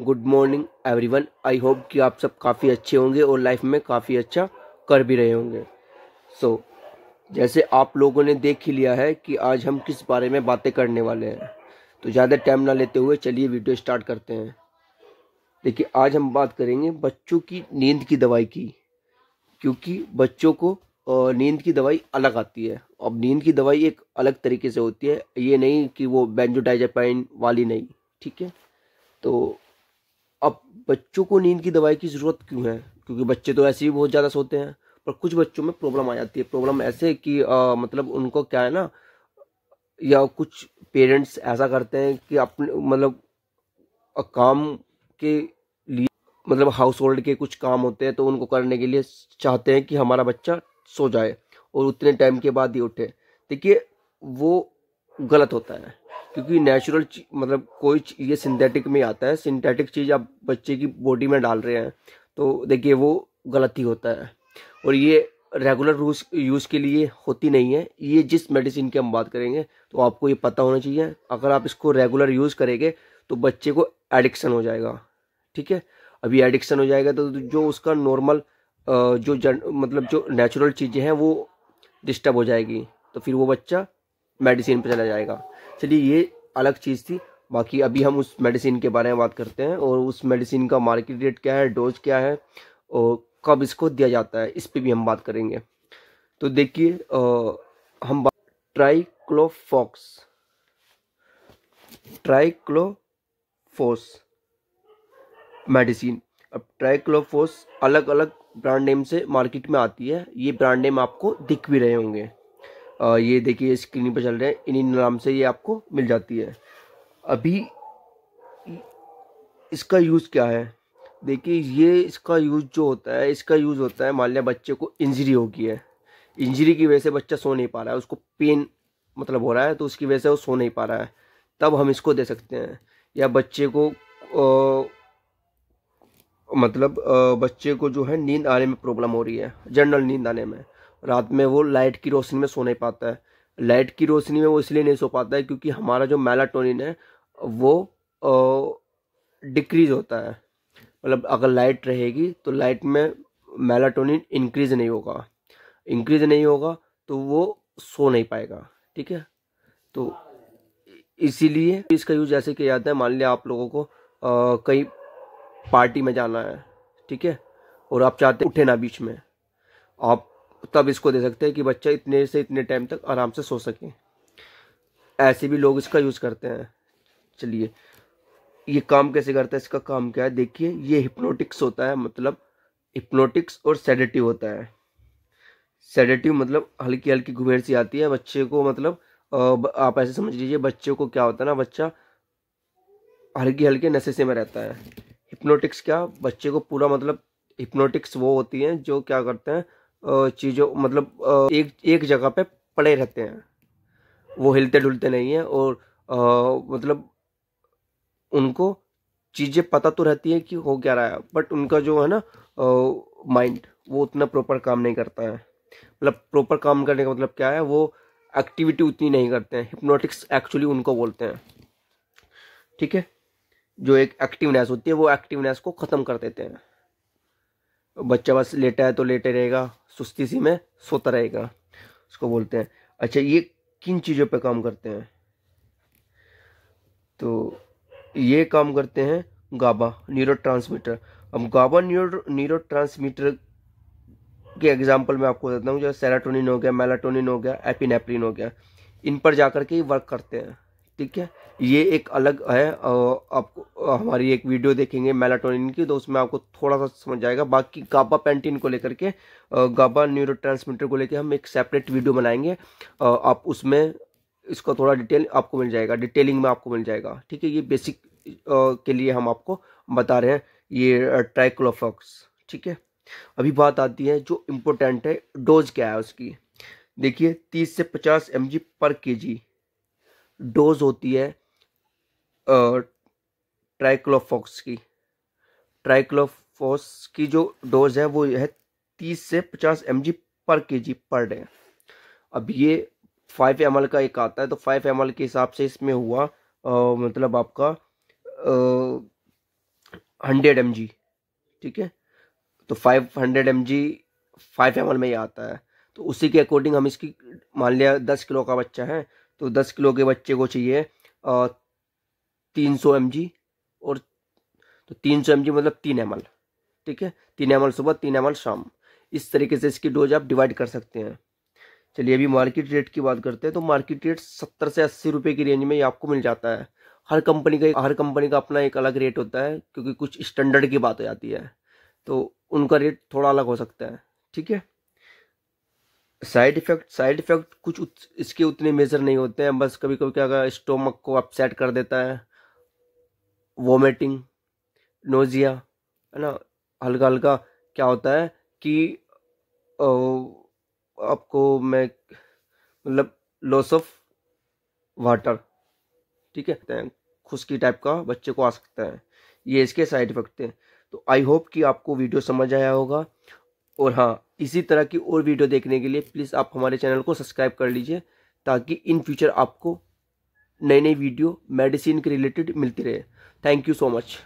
Good morning everyone I hope कि आप सब काफ़ी अच्छे होंगे और लाइफ में काफ़ी अच्छा कर भी रहे होंगे। सो so, जैसे आप लोगों ने देख ही लिया है कि आज हम किस बारे में बातें करने वाले हैं। तो ज़्यादा टाइम ना लेते हुए चलिए वीडियो स्टार्ट करते हैं। देखिए आज हम बात करेंगे बच्चों की नींद की दवाई की। क्योंकि बच्चों को नींद की दवाई अलग आती है। अब नींद की दवाई एक अलग तरीके से होती है। ये नहीं कि वो बेंजोडाइजापाइन वाली नहीं ठीक है? तो अब बच्चों को नींद की दवाई की ज़रूरत क्यों है? क्योंकि बच्चे तो ऐसे ही बहुत ज़्यादा सोते हैं पर कुछ बच्चों में प्रॉब्लम आ जाती है। प्रॉब्लम ऐसे कि आ, मतलब उनको क्या है ना या कुछ पेरेंट्स ऐसा करते हैं कि अपने मतलब काम के लिए मतलब हाउस होल्ड के कुछ काम होते हैं तो उनको करने के लिए चाहते हैं कि हमारा बच्चा सो जाए और उतने टाइम के बाद ही उठे। देखिए वो गलत होता है। क्योंकि नेचुरल मतलब कोई ये सिंथेटिक में आता है। सिंथेटिक चीज़ आप बच्चे की बॉडी में डाल रहे हैं तो देखिए वो गलत ही होता है। और ये रेगुलर यूज़ यूज़ के लिए होती नहीं है। ये जिस मेडिसिन की हम बात करेंगे तो आपको ये पता होना चाहिए। अगर आप इसको रेगुलर यूज़ करेंगे तो बच्चे को एडिक्शन हो जाएगा। ठीक है? अभी एडिक्शन हो जाएगा तो जो उसका नॉर्मल जो जन मतलब जो नेचुरल चीज़ें हैं, वो डिस्टर्ब हो जाएगी। तो फिर वो बच्चा मेडिसिन पर चला जाएगा। चलिए, ये अलग चीज़ थी। बाकी अभी हम उस मेडिसिन के बारे में बात करते हैं और उस मेडिसिन का मार्केट रेट क्या है डोज क्या है और कब इसको दिया जाता है, इस पर भी हम बात करेंगे। तो देखिए हम बात ट्राइक्लोफॉक्स ट्राइक्लोफोस मेडिसिन अब ट्राइक्लोफोस अलग अलग ब्रांड नेम से मार्केट में आती है। ये ब्रांड नेम आपको दिख भी रहे होंगे। ये देखिए स्क्रीन पर चल रहे हैं। इन्हीं नाम से ये आपको मिल जाती है। अभी इसका यूज़ क्या है? देखिए ये इसका यूज़ जो होता है इसका यूज़ होता है मान लिया बच्चे को इंजरी हो गई है। इंजरी की वजह से बच्चा सो नहीं पा रहा है उसको पेन मतलब हो रहा है तो उसकी वजह से वो सो नहीं पा रहा है। तब हम इसको दे सकते हैं। या बच्चे को आ, मतलब आ, बच्चे को जो है नींद आने में प्रॉब्लम हो रही है जनरल नींद आने में। रात में वो लाइट की रोशनी में सो नहीं पाता है। लाइट की रोशनी में वो इसलिए नहीं सो पाता है क्योंकि हमारा जो मेलाटोनिन है, वो डिक्रीज होता है। मतलब अगर लाइट रहेगी तो लाइट में मेलाटोनिन इंक्रीज नहीं होगा। इंक्रीज नहीं होगा तो वो सो नहीं पाएगा, ठीक है? तो इसीलिए इसका यूज़ ऐसे किया जाता है। मान लिया आप लोगों को कहीं पार्टी में जाना है, ठीक है? और आप चाहते उठे ना बीच में। आप तब इसको दे सकते हैं कि बच्चा इतने से इतने टाइम तक आराम से सो सके। ऐसे भी लोग इसका यूज़ करते हैं। चलिए, ये काम कैसे करता है, इसका काम क्या है? देखिए, ये हिप्नोटिक्स होता है मतलब हिप्नोटिक्स और सेडेटिव होता है। सेडेटिव मतलब हल्की हल्की घुमेर सी आती है, बच्चे को मतलब आप ऐसे समझ लीजिए, बच्चे को क्या होता है ना, बच्चा हल्की हल्के नशे से में रहता है। हिप्नोटिक्स क्या? बच्चे को पूरा मतलब हिप्नोटिक्स वो होती हैं, जो क्या करते हैं चीज़ों मतलब एक एक जगह पे पड़े रहते हैं। वो हिलते डुलते नहीं हैं और आ, मतलब उनको चीज़ें पता तो रहती है कि हो क्या रहा है बट उनका जो है ना माइंड वो उतना प्रॉपर काम नहीं करता है। मतलब प्रॉपर काम करने का मतलब क्या है वो एक्टिविटी उतनी नहीं करते हैं। हिप्नोटिक्स एक्चुअली उनको बोलते हैं। ठीक है? जो एक एक्टिवनेस होती है वो एक्टिवनेस को ख़त्म कर देते हैं। बच्चा बस लेटा है तो लेटे रहेगा, सुस्ती सी में सोता रहेगा उसको बोलते हैं। अच्छा ये किन चीज़ों पे काम करते हैं? तो ये काम करते हैं गाबा न्यूरो ट्रांसमीटर अब गाबा न्यूरो न्यूरो ट्रांसमीटर के एग्जांपल मैं आपको देता हूँ, जो सेराटोनिन हो गया मेलाटोनिन हो गया एपिनेप्रिन हो गया, इन पर जाकर के वर्क करते हैं। ठीक है? ये एक अलग है आपको, हमारी एक वीडियो देखेंगे मेलाटोनिन की तो उसमें आपको थोड़ा सा समझ जाएगा। बाकी गाबा पेंटिन को लेकर के गाबा न्यूरो को लेकर हम एक सेपरेट वीडियो बनाएँगे। आप उसमें इसका थोड़ा डिटेल आपको मिल जाएगा, डिटेलिंग में आपको मिल जाएगा। ठीक है? ये बेसिक के लिए हम आपको बता रहे हैं, ये ट्राइक्लोफॉक्स। ठीक है? अभी बात आती है जो इम्पोर्टेंट है, डोज क्या है उसकी? देखिए, तीस से पचास एम पर के जी डोज होती है ट्राइक्लोफॉक्स की। ट्राइक्लोफॉस की जो डोज है वो है तीस से पचास एम पर के पर डे। अब ये फाइव एम का एक आता है तो फाइव एम के हिसाब से इसमें हुआ आ, मतलब आपका हंड्रेड एम ठीक है? तो five hundred M G five M में ही आता है। तो उसी के अकॉर्डिंग हम इसकी मान लिया दस किलो का बच्चा है तो दस किलो के बच्चे को चाहिए तीन सौ एम और तो तीन सौ एम मतलब तीन एम ठीक है? तीन एम सुबह, तीन एम शाम। इस तरीके से इसकी डोज आप डिवाइड कर सकते हैं। चलिए, अभी मार्केट रेट की बात करते हैं तो मार्केट रेट सत्तर से अस्सी रुपये की रेंज में ये आपको मिल जाता है। हर कंपनी का हर कंपनी का अपना एक अलग रेट होता है, क्योंकि कुछ स्टैंडर्ड की बात हो जाती है। तो उनका रेट थोड़ा अलग हो सकता है, ठीक है? साइड इफ़ेक्ट साइड इफ़ेक्ट कुछ उत, इसके उतने मेजर नहीं होते हैं। बस कभी कभी क्या अगर स्टोमक को अपसेट कर देता है। वोमिटिंग नोजिया है ना? हल्का हल्का क्या होता है कि आपको मैं मतलब लॉस ऑफ़ वाटर ठीक है? खुशकी टाइप का बच्चे को आ सकता है। ये इसके साइड इफ़ेक्ट हैं। तो आई होप कि आपको वीडियो समझ आया होगा। और हाँ इसी तरह की और वीडियो देखने के लिए प्लीज़ आप हमारे चैनल को सब्सक्राइब कर लीजिए, ताकि इन फ्यूचर आपको नई नई वीडियो मेडिसिन के रिलेटेड मिलती रहे। Thank you so much